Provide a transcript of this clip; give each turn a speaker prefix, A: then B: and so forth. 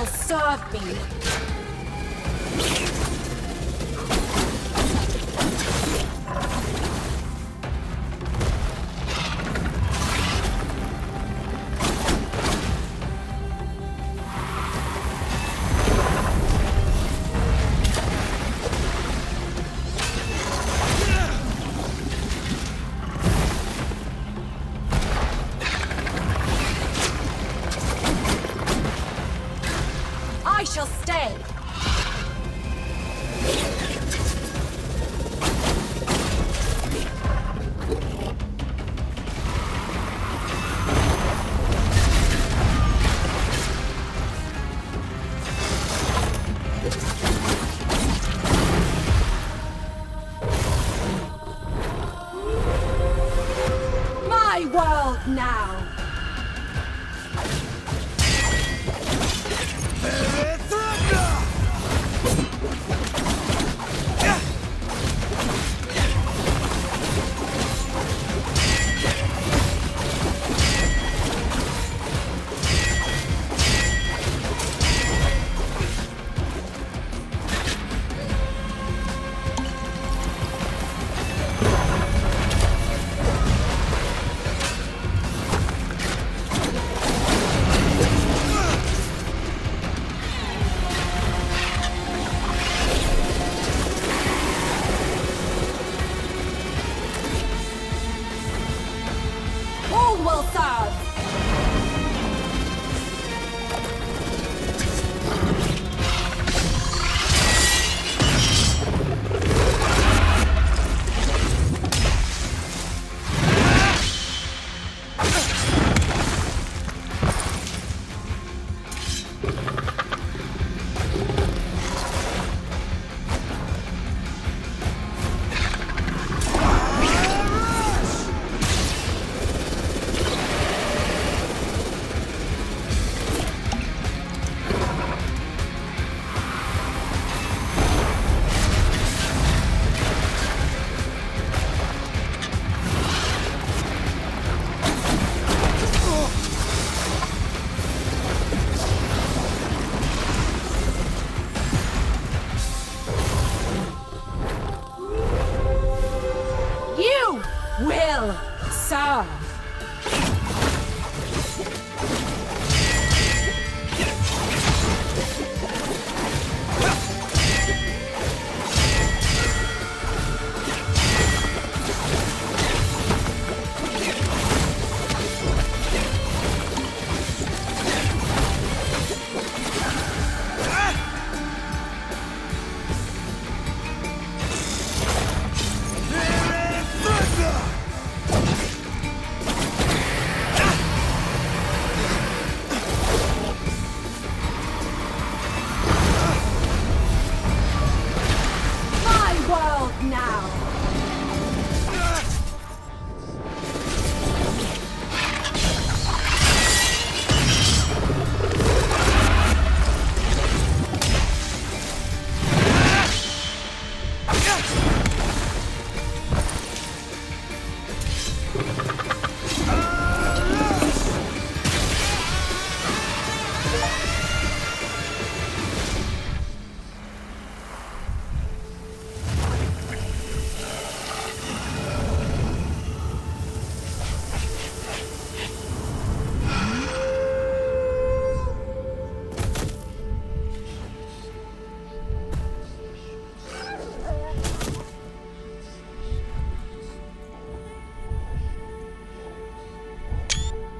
A: will serve me. Shall stay. My world now. Will. You will serve.